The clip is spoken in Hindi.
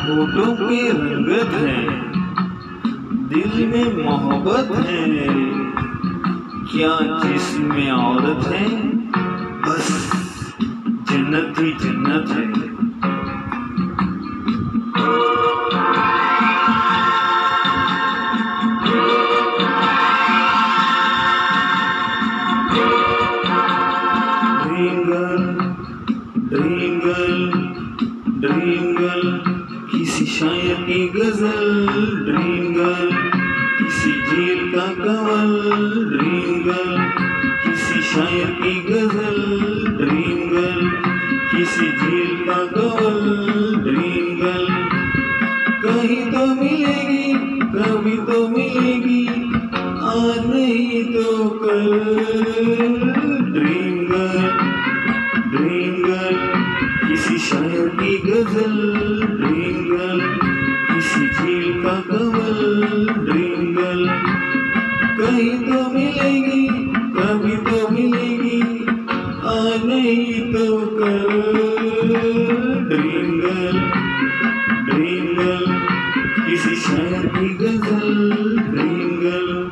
होठों पे रंगत है। दिल में मोहब्बत है। क्या जिसमें औरत है? बस जन्नत ही जन्नत है। ड्रीम गर्ल किसी शायर की गज़ल ड्रीम गर्ल किसी झील का कवल ड्रीम गर्ल किसी शायर की गज़ल ड्रीम गर्ल किसी झील का कवल ड्रीम गर्ल कहीं तो मिलेगी, कभी तो मिलेगी, आज नहीं तो कल ड्रीम गर्ल ड्रीम गर्ल किसी शायर की गज़ल ड्रीम गर्ल कमल ड्रिंगल कहीं तो मिलेगी, कभी तो मिलेगी। आ नहीं तो कर ड्रिंगल ड्रिंगल। किसी शहर की गज़ल, ड्रिंगल।